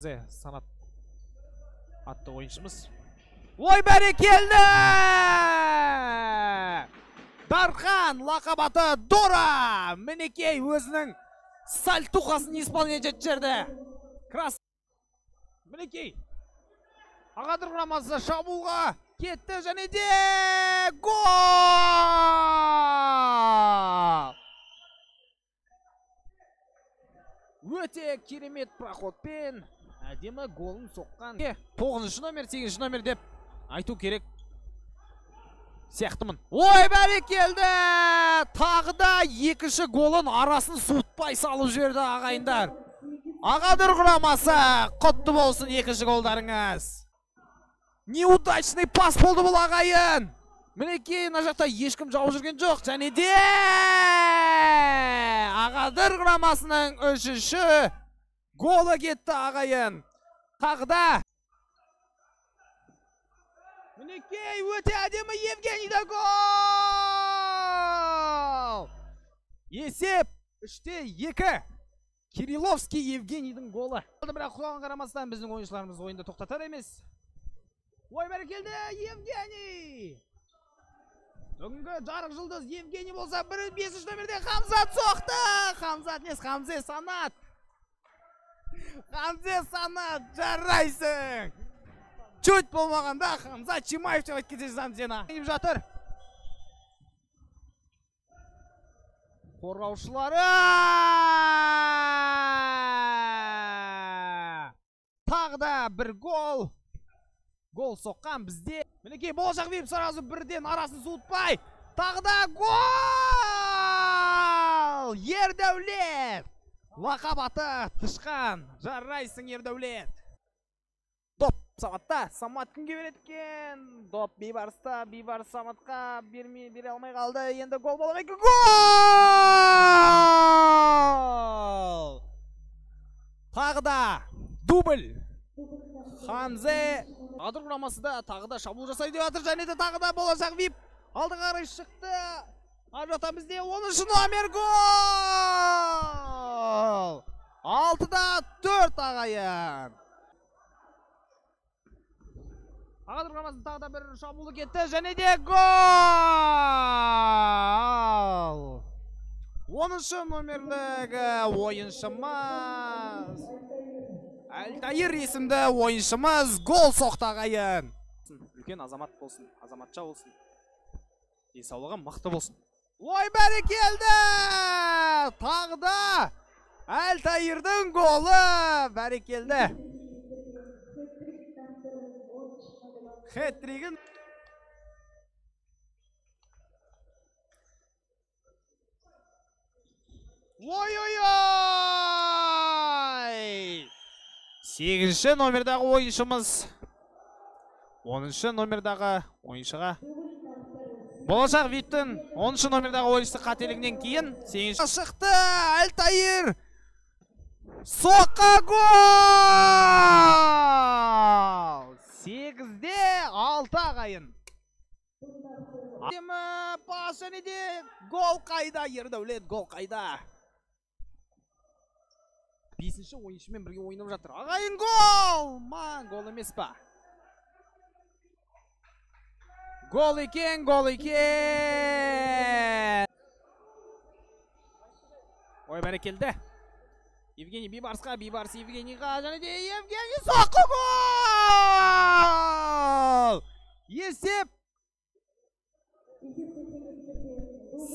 Санат. Атты ойыншымыз. Ой бәрекелді дархан лақап аты дора! Мінекей өзінің сальтухасын исполнять етіп жіберді крас мінекей ағадыр құрамасы шабуылға кетті және де гол! Өте керемет проходпен әдемі голын соққан. Тоғызыншы номер сегізінші номер деп айту керек сияқтымын. Ой бәрекелді тағы да екінші голын арасын суытпай салып жіберді ағайындар. Ағадыр құрамасы құтты болсын екінші голдарыңыз. Неудачный пас болды бұл ағайын. Мінекей мына жақта ешкім жауып жүрген жоқ және де ағадыр құрамасының үшінші голы кетті ағайын. Тағы да мінекей өте әдемі евгенийда гол! Есеп үште екі. Кирилловский евгенийдің голы. Бірақ соған қарамастан біздің ойыншыларымыз ойынды тоқтатар емес. Ой бәрекелді евгений! Бүгінгі жарық жұлдыз евгений болса бір бесінші номерде хамзат соқты! Хамзат несі хамзе санат! Хамзе санат жарайсың! Чуть болмағанда хамзат чимаев деп айтып кете келіп жатыр. Қорғаушылары! Тағы да бір гол. Гол соққан бізде. Мінекей болашақ вип сразу бірден арасын суытпай. Тағы да гол! Ердәулет! Лақап аты тышқан жарайсың ердәулет. Доп саматта самат кімге береді екен? Доп бейбарыста бейбарыс саматқа бермей бере алмай қалды. Енді гол бола ма екен? Гол! Тағы да дубль. Хамзе адыр құрамасы да тағы да шабуыл жасайды деп жатыр. Және де тағы да болашақ вип алдыға қарай шықты. Ар жақта бізде оныншы номер гол! Алтыда төрт ағайын ағадыр құрамасының тағы да бір шабуылы кетті және де гол оныншы номерлігі ойыншымыз әлтайыр есімді ойыншымыз гол соқты ағайын үлкен азамат болсын азаматша болсын. Денсаулығы мықты болсын. Ой бәрекелді тағы да әлтайырдың голы бәрекелді хет-тригін ой ой ой сегізінші номердағы ойыншымыз оныншы номердағы ойыншыға болашақ виптің оныншы номердағы ойыншысы қателігінен кейін сегізінші шықты әлтайыр соққа гол сегізде алты ағайын. Пас және де гол қайда ердәулет гол қайда? Бесінші ойыншымен бірге ойнап жатыр. Ағайын гол! Ма гол емес па? Гол екен гол екен! Ой бәрекелді. Евгений бейбарысқа бейбарыс евгенийға және де евгений соққы гол есеп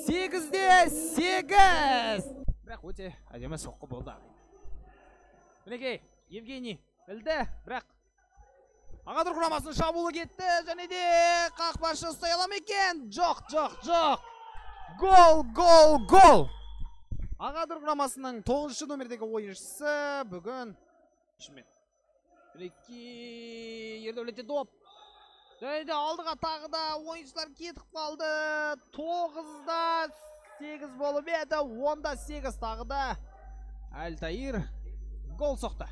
сегізде сегіз бірақ өте әдемі соққы болды мінекей евгений білді бірақ ағадыр құрамасының шабуылы кетті және де қақпашы ұстай ала екен. Жоқ жоқ жоқ гол гол гол! Ағадыр құрамасының тоғызыншы номердегі ойыншысы бүгін шынымен. Мінекей ердәулетте доп. Және алдыға тағы да ойыншылар кетіп қалды. Тоғызда сегіз болып еді. Онда сегіз тағы да әлтайыр гол соқты.